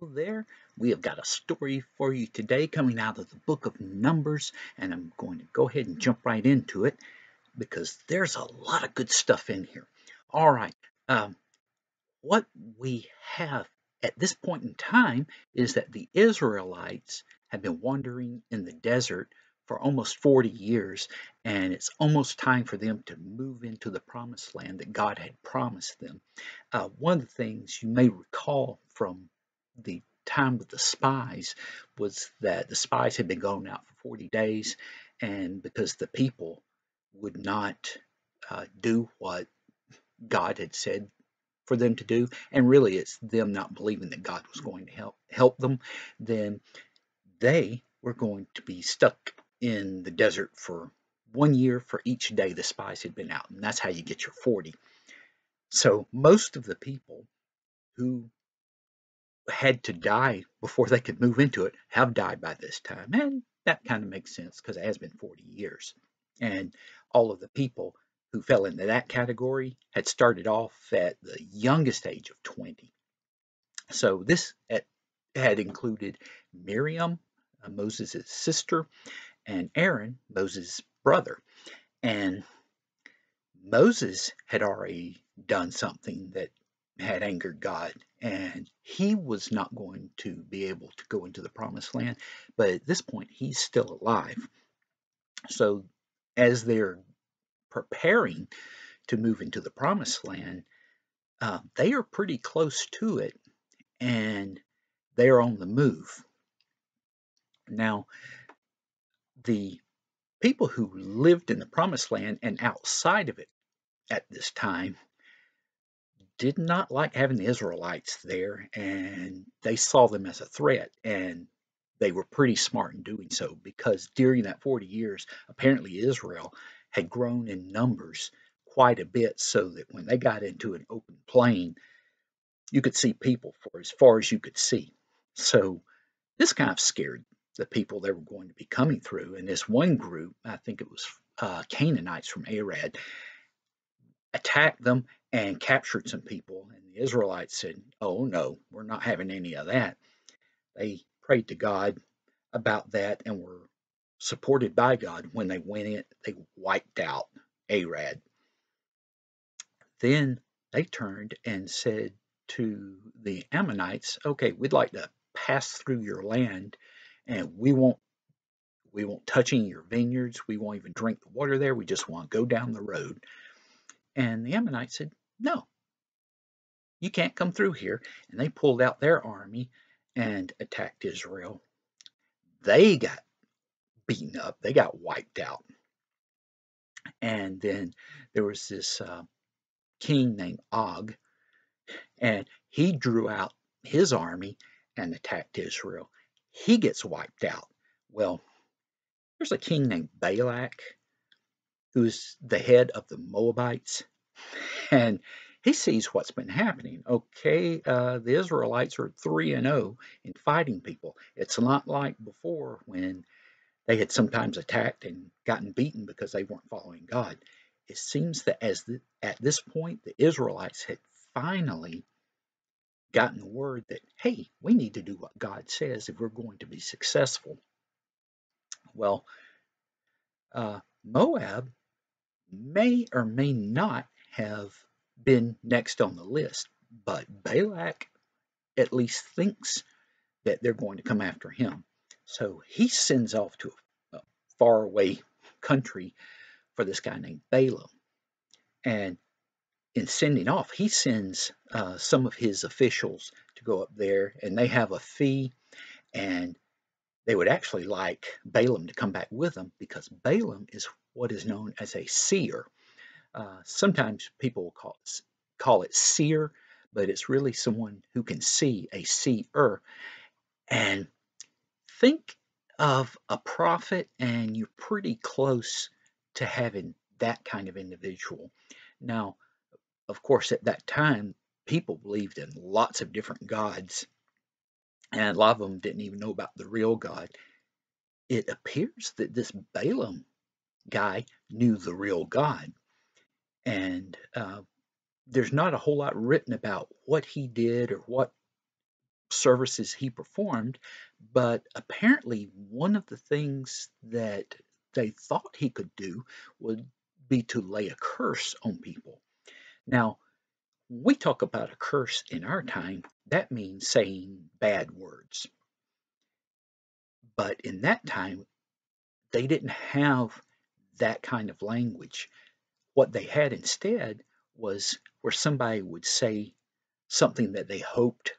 There. We have got a story for you today coming out of the book of Numbers, and I'm going to go ahead and jump right into it because there's a lot of good stuff in here. All right, um, what we have at this point in time is that the Israelites have been wandering in the desert for almost 40 years, and it's almost time for them to move into the promised land that God had promised them. Uh, one of the things you may recall from the time with the spies was that the spies had been gone out for 40 days, and because the people would not uh, do what God had said for them to do, and really it's them not believing that God was going to help help them, then they were going to be stuck in the desert for one year for each day the spies had been out, and that's how you get your 40. So most of the people who had to die before they could move into it have died by this time. And that kind of makes sense because it has been 40 years. And all of the people who fell into that category had started off at the youngest age of 20. So this had included Miriam, uh, Moses' sister, and Aaron, Moses' brother. And Moses had already done something that had angered God, and he was not going to be able to go into the promised land. But at this point, he's still alive. So, as they're preparing to move into the promised land, uh, they are pretty close to it and they are on the move. Now, the people who lived in the promised land and outside of it at this time did not like having the Israelites there, and they saw them as a threat. And they were pretty smart in doing so because during that 40 years, apparently Israel had grown in numbers quite a bit so that when they got into an open plain, you could see people for as far as you could see. So this kind of scared the people they were going to be coming through. And this one group, I think it was uh, Canaanites from Arad, attacked them and captured some people. And the Israelites said, Oh, no, we're not having any of that. They prayed to God about that and were supported by God. When they went in, they wiped out Arad. Then they turned and said to the Ammonites, Okay, we'd like to pass through your land and we won't we won't touch any of your vineyards. We won't even drink the water there. We just want to go down the road. And the Ammonites said, No, you can't come through here. And they pulled out their army and attacked Israel. They got beaten up, they got wiped out. And then there was this uh, king named Og, and he drew out his army and attacked Israel. He gets wiped out. Well, there's a king named Balak who's the head of the Moabites, and he sees what's been happening. Okay, uh, the Israelites are 3 and 0 in fighting people. It's not like before when they had sometimes attacked and gotten beaten because they weren't following God. It seems that as the, at this point, the Israelites had finally gotten the word that, hey, we need to do what God says if we're going to be successful. Well, uh, Moab may or may not have been next on the list, but Balak at least thinks that they're going to come after him. So he sends off to a, faraway country for this guy named Balaam. And in sending off, he sends uh, some of his officials to go up there, and they have a fee, and they would actually like Balaam to come back with them because Balaam is what is known as a seer. Uh, sometimes people call call it seer, but it's really someone who can see, a seer. And think of a prophet, and you're pretty close to having that kind of individual. Now, of course, at that time, people believed in lots of different gods, and a lot of them didn't even know about the real God. It appears that this Balaam guy knew the real God. And uh, there's not a whole lot written about what he did or what services he performed, but apparently one of the things that they thought he could do would be to lay a curse on people. Now, we talk about a curse in our time, that means saying bad words. But in that time, they didn't have that kind of language. What they had instead was where somebody would say something that they hoped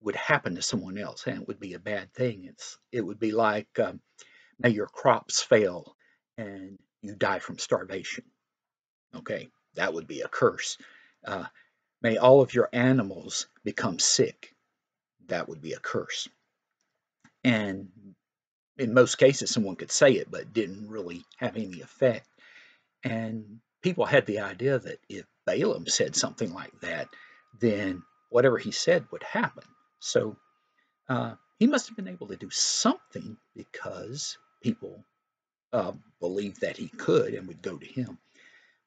would happen to someone else, and it would be a bad thing. It's it would be like, um, may your crops fail and you die from starvation. Okay, that would be a curse. Uh, may all of your animals become sick. That would be a curse. And in most cases, someone could say it, but didn't really have any effect. And people had the idea that if Balaam said something like that, then whatever he said would happen. So uh, he must have been able to do something because people uh, believed that he could and would go to him.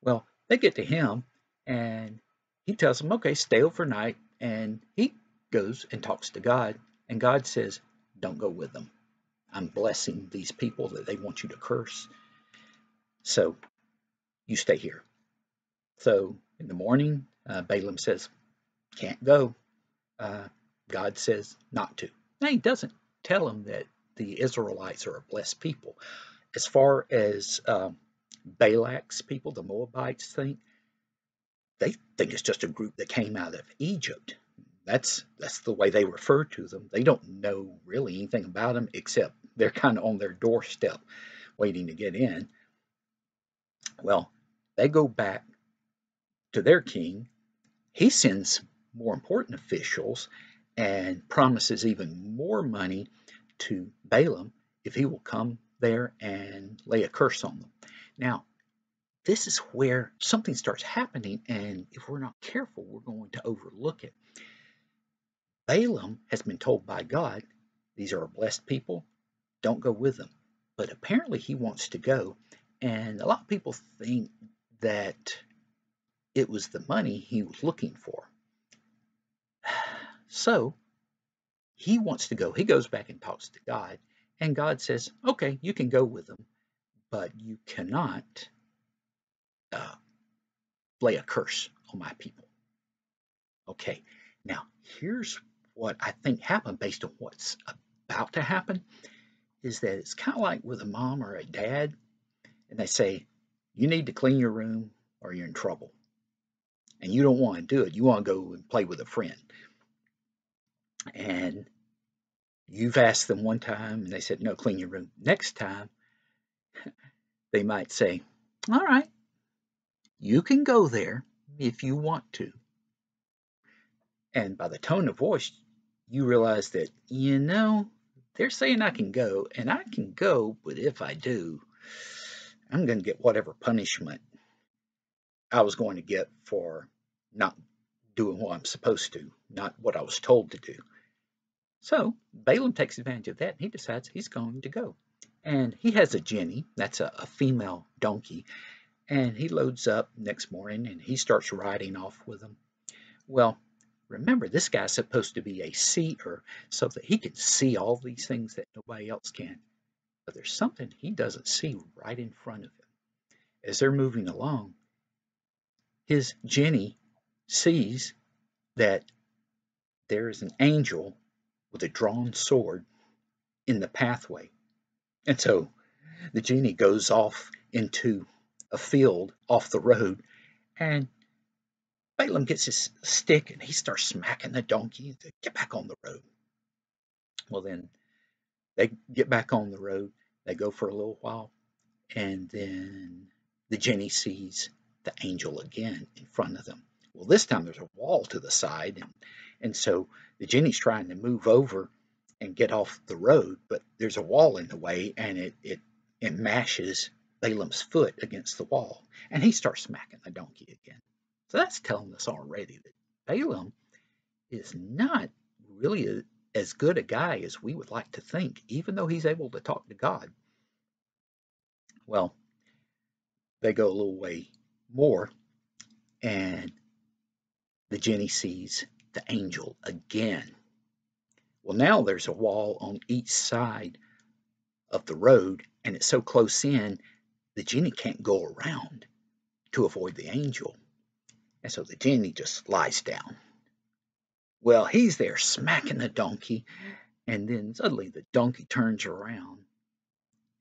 Well, they get to him and he tells them, okay, stay overnight. And he goes and talks to God. And God says, don't go with them. I'm blessing these people that they want you to curse. So you stay here. So in the morning, uh, Balaam says, can't go. Uh, God says not to. Now, he doesn't tell him that the Israelites are a blessed people. As far as um, Balak's people, the Moabites, think, they think it's just a group that came out of Egypt. That's that's the way they refer to them. They don't know really anything about them except they're kind of on their doorstep waiting to get in. Well, they go back to their king. He sends more important officials and promises even more money to Balaam if he will come there and lay a curse on them. Now, this is where something starts happening, and if we're not careful, we're going to overlook it. Balaam has been told by God, these are a blessed people, don't go with them. But apparently he wants to go, and a lot of people think that it was the money he was looking for. So he wants to go. He goes back and talks to God, and God says, Okay, you can go with them, but you cannot uh, lay a curse on my people. Okay, now here's what I think happened based on what's about to happen is that it's kind of like with a mom or a dad, and they say, You need to clean your room or you're in trouble. And you don't want to do it. You want to go and play with a friend. And you've asked them one time and they said, No, clean your room. Next time, they might say, All right, you can go there if you want to. And by the tone of voice, you realize that, you know, they're saying I can go, and I can go, but if I do, I'm going to get whatever punishment I was going to get for not doing what I'm supposed to, not what I was told to do. So Balaam takes advantage of that and he decides he's going to go. And he has a jenny, that's a, a female donkey, and he loads up next morning and he starts riding off with them. Well, remember, this guy's supposed to be a seer so that he can see all these things that nobody else can. But there's something he doesn't see right in front of him. As they're moving along, his Jenny sees that there is an angel with a drawn sword in the pathway. And so the jenny goes off into a field off the road, and Balaam gets his stick and he starts smacking the donkey to get back on the road. Well, then they get back on the road, they go for a little while, and then the jenny sees the angel again in front of them. Well, this time there's a wall to the side, and, and so the jenny's trying to move over and get off the road, but there's a wall in the way, and it, it, it mashes Balaam's foot against the wall, and he starts smacking the donkey again. So that's telling us already that Balaam is not really a, as good a guy as we would like to think, even though he's able to talk to God. Well, they go a little way more, and the jenny sees the angel again Well, now there's a wall on each side of the road, and it's so close in, the jenny can't go around to avoid the angel. And so the jenny just lies down. Well, he's there smacking the donkey, and then suddenly the donkey turns around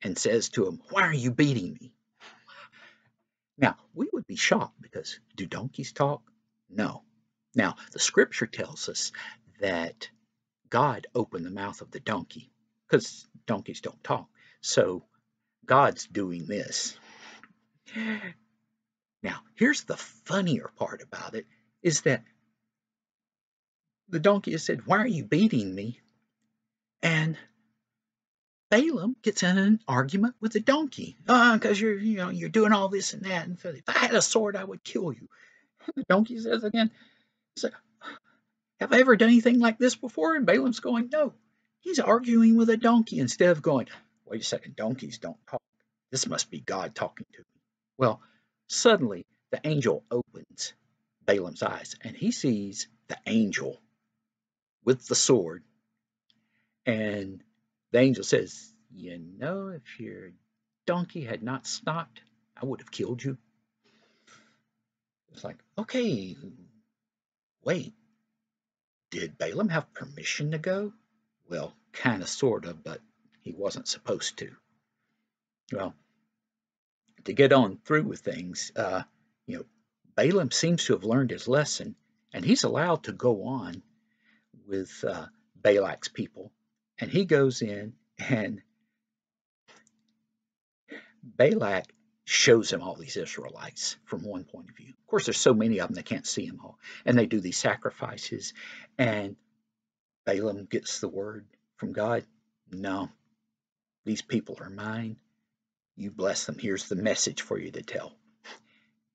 and says to him, Why are you beating me? Now, we would be shocked because do donkeys talk? No. Now, the scripture tells us that God opened the mouth of the donkey because donkeys don't talk. So God's doing this. Now, here's the funnier part about it is that the donkey has said, Why are you beating me? And Balaam gets in an argument with the donkey. Uh, because you're, you know, you're doing all this and that. And if I had a sword, I would kill you. And the donkey says again, Have I ever done anything like this before? And Balaam's going, No. He's arguing with a donkey instead of going, Wait a second, donkeys don't talk. This must be God talking to me. Well, suddenly the angel opens Balaam's eyes and he sees the angel with the sword. And the angel says, You know, if your donkey had not stopped, I would have killed you. It's like, okay, wait, did Balaam have permission to go? Well, kind of, sort of, but he wasn't supposed to. Well, to get on through with things, uh, you know, Balaam seems to have learned his lesson, and he's allowed to go on with uh, Balak's people, and he goes in and Balak shows him all these Israelites from one point of view. Of course, there's so many of them they can't see them all, and they do these sacrifices, and Balaam gets the word from God. No, these people are mine. You bless them. Here's the message for you to tell.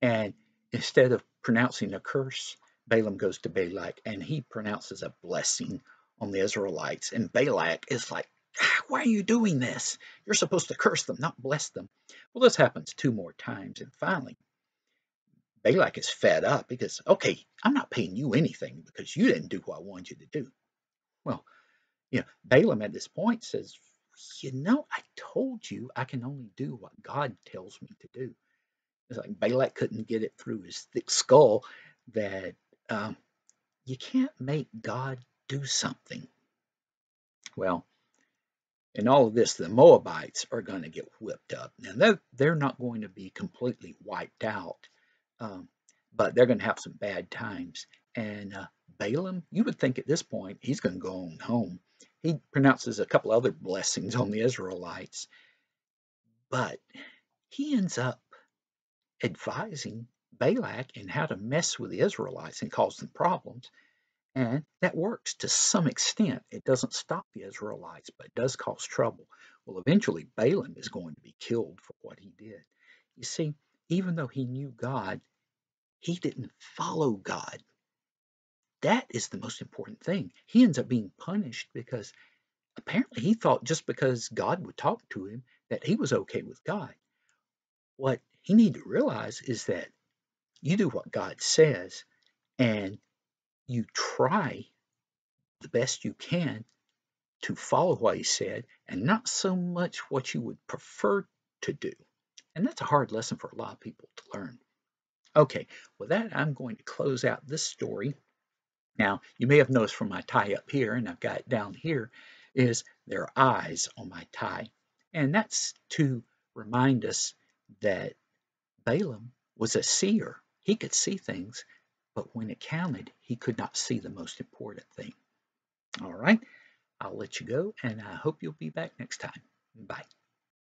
And instead of pronouncing a curse, Balaam goes to Balak and he pronounces a blessing on the Israelites. And Balak is like, ah, why are you doing this? You're supposed to curse them, not bless them. Well, this happens two more times. And finally, Balak is fed up because, okay, I'm not paying you anything because you didn't do what I wanted you to do. Well, you know, Balaam at this point says, you know, I told you I can only do what God tells me to do. It's like Balak couldn't get it through his thick skull that um, you can't make God do something. Well, in all of this, the Moabites are going to get whipped up. Now, they're, they're not going to be completely wiped out, um, but they're going to have some bad times. And uh, Balaam, you would think at this point he's going to go on home. He pronounces a couple other blessings on the Israelites, but he ends up advising Balak in how to mess with the Israelites and cause them problems. And that works to some extent. It doesn't stop the Israelites, but it does cause trouble. Well, eventually, Balaam is going to be killed for what he did. You see, even though he knew God, he didn't follow God. That is the most important thing. He ends up being punished because apparently he thought just because God would talk to him that he was okay with God. What he need to realize is that you do what God says and you try the best you can to follow what he said and not so much what you would prefer to do. And that's a hard lesson for a lot of people to learn. Okay, with that, I'm going to close out this story. Now, you may have noticed from my tie up here, and I've got it down here, is there are eyes on my tie. And that's to remind us that Balaam was a seer. He could see things, but when it counted, he could not see the most important thing. All right, I'll let you go, and I hope you'll be back next time. Bye.